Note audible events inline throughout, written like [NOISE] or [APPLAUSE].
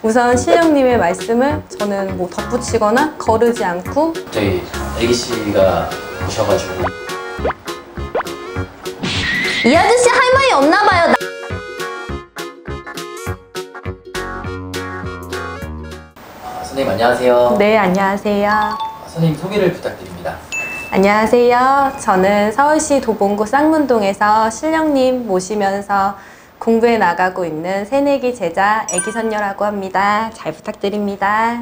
우선 신령님의 말씀을 저는 뭐 덧붙이거나 거르지 않고 저희 애기 씨가 오셔가지고 이 아저씨 할 말이 없나 봐요. 나- 아, 선생님 안녕하세요. 네 안녕하세요. 아, 선생님 소개를 부탁드립니다. 안녕하세요. 저는 서울시 도봉구 쌍문동에서 신령님 모시면서 공부해 나가고 있는 새내기 제자 애기선녀라고 합니다. 잘 부탁드립니다.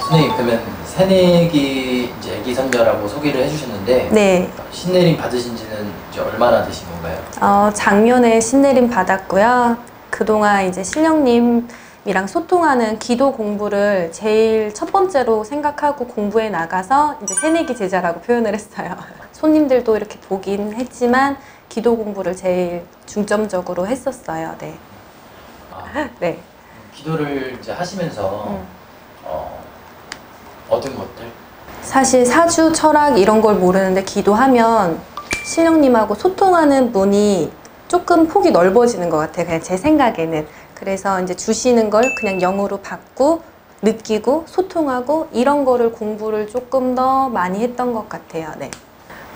선생님 그러면 새내기 이제 애기 선녀라고 소개를 해주셨는데 네, 신내림 받으신 지는 이제 얼마나 되신 건가요? 어, 작년에 신내림 받았고요. 그동안 이제 신령님이랑 소통하는 기도 공부를 제일 첫 번째로 생각하고 공부해 나가서 이제 새내기 제자라고 표현을 했어요. 손님들도 이렇게 보긴 했지만 기도 공부를 제일 중점적으로 했었어요. 네. 아, [LAUGHS] 네. 기도를 이제 하시면서 음. 어, 얻은 것들 사실 사주, 철학 이런 걸 모르는데 기도하면 신령님하고 소통하는 분이 조금 폭이 넓어지는 것 같아요. 그냥 제 생각에는. 그래서 이제 주시는 걸 그냥 영으로 받고 느끼고 소통하고 이런 거를 공부를 조금 더 많이 했던 것 같아요. 네.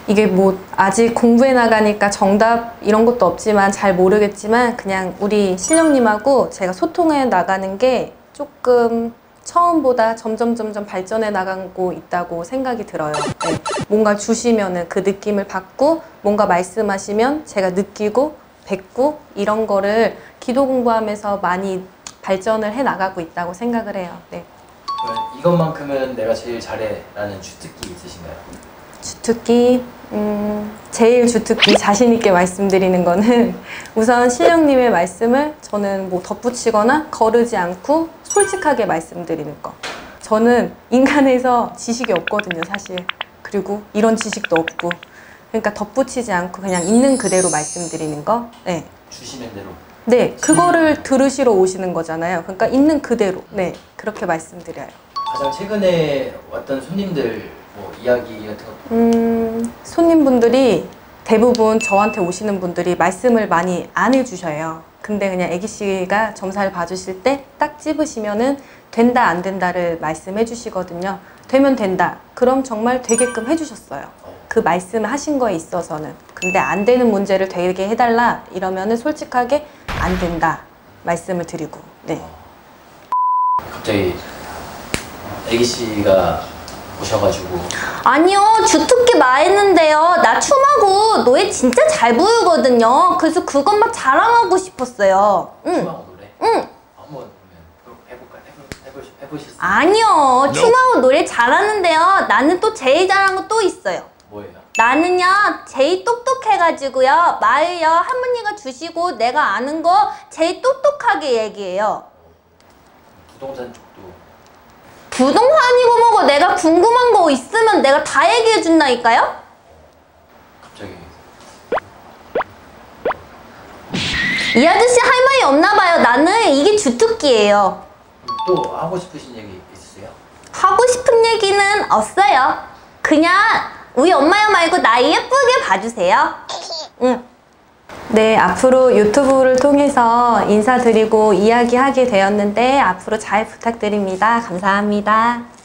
이게 뭐 아직 공부해 나가니까 정답 이런 것도 없지만 잘 모르겠지만 그냥 우리 신령님하고 제가 소통해 나가는 게 조금 처음보다 점점 점점 발전해 나가고 있다고 생각이 들어요. 네. 뭔가 주시면은 그 느낌을 받고 뭔가 말씀하시면 제가 느끼고 뵙고 이런 거를 기도 공부하면서 많이 발전을 해 나가고 있다고 생각을 해요. 네. 그러면 이것만큼은 내가 제일 잘해라는 주특기 있으신가요? 주특기 음, 제일 주특기 자신 있게 말씀드리는 거는 [LAUGHS] 우선 신령님의 말씀을 저는 뭐 덧붙이거나 거르지 않고 솔직하게 말씀드리는 거. 저는 인간에서 지식이 없거든요, 사실. 그리고 이런 지식도 없고. 그러니까 덧붙이지 않고 그냥 있는 그대로 말씀드리는 거. 네. 주시는 대로 네, 그거를 들으시러 오시는 거잖아요. 그러니까 있는 그대로. 네, 그렇게 말씀드려요. 가장 최근에 왔던 손님들 뭐 이야기 같은 거 음, 손님분들이 대부분 저한테 오시는 분들이 말씀을 많이 안 해주셔요. 근데 그냥 애기 씨가 점사를 봐주실 때딱 집으시면은 된다 안 된다를 말씀해 주시거든요. 되면 된다. 그럼 정말 되게끔 해주셨어요. 그 말씀을 하신 거에 있어서는. 근데 안 되는 문제를 되게 해달라 이러면은 솔직하게 안 된다 말씀을 드리고. 네. 갑자기 애기 씨가 오셔가지고 아니요, 주특기 말했는데요. 나 춤하고 노래 진짜 잘 부르거든요. 그래서 그것만 자랑하고 싶었어요. 응. 춤하고 노래 응. 한번 그러면 해볼까 해볼 해볼 해보실 수 아니요, 춤하고 노래 잘하는데요. 나는 또 제일 잘한 거 또 있어요. 뭐예요? 나는요 제일 똑똑해가지고요 말을요 할머니가 주시고 내가 아는 거 제일 똑똑하게 얘기해요 부동산 부동산이고 뭐고 내가 궁금한 거 있으면 내가 다 얘기해 준다니까요? 갑자기. 이 아저씨 할 말이 없나 봐요. 나는 이게 주특기예요. 또 하고 싶으신 얘기 있으세요? 하고 싶은 얘기는 없어요. 그냥 우리 엄마야 말고 나 예쁘게 봐주세요. 응. 네, 앞으로 유튜브를 통해서 인사드리고 이야기하게 되었는데 앞으로 잘 부탁드립니다. 감사합니다.